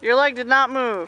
Your leg did not move.